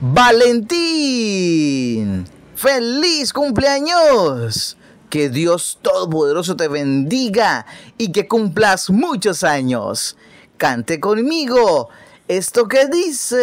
Valentín. ¡Feliz cumpleaños! Que Dios Todopoderoso te bendiga y que cumplas muchos años. Cante conmigo esto que dice.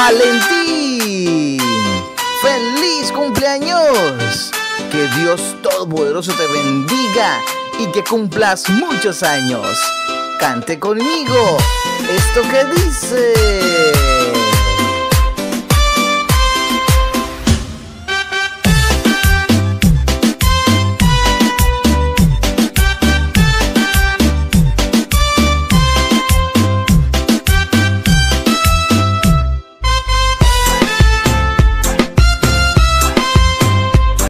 Valentín. ¡Feliz cumpleaños! Que Dios Todopoderoso te bendiga y que cumplas muchos años. Cante conmigo esto que dice.